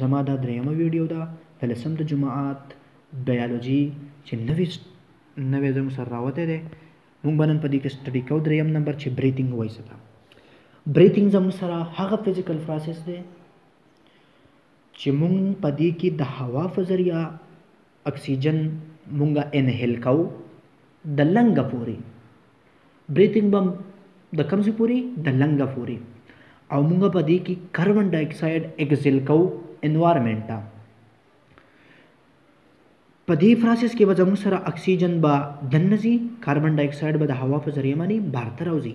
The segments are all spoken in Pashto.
زما دا درېیمه ویډیو ده د لسم د جماعت بیالوجي چې نوی نوی زموږ سره راوتی دی موږ به نن په دې کې سټډي کوو درېیم نمبر چې بریتینګ وایي څه ته بریتینګ زموږ سره هغه فزیکل پروسس دی چې موږ په دې کې د هوا په ذریعه اکسیجن مونږ انهیل کوو د لنګ پوري بریتنګ بم د کوم ځای پوري د لنګ پوري او مونږ په دې کې کاربن ډای اکساید اکسیل کو انوایرنمنت ته په دې پروسس کې به زموږ سره اکسیجن به دننه ځي کاربن ډای اکساید به د هوا په ذریعه باندې بهر ته راوځي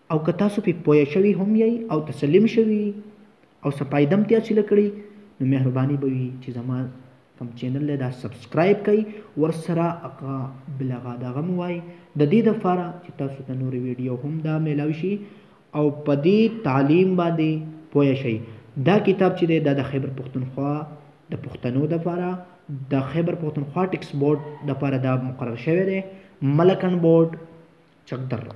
او که تاسو پې پوه شوي هم یئ او تسلیم شوي یي او څه فایده هم تې حاصله کړي نو مهرباني به وي چې زما کوم چینل دی دا سبسکرایب کړئ ورسره هغه بل هغه دغه مو وایي د دې دپاره چې تاسو ته نورې ویډیو هم دا میلاو شي او په دې تعلیم باندې پوه شئ دا کتاب چې دی دا د خیبر پښتونخوا د پښتنو دپاره د خیبر پښتونخوا ټیکس بورډ دپاره دا مقرر شوی دی ملکن بورډ چکدره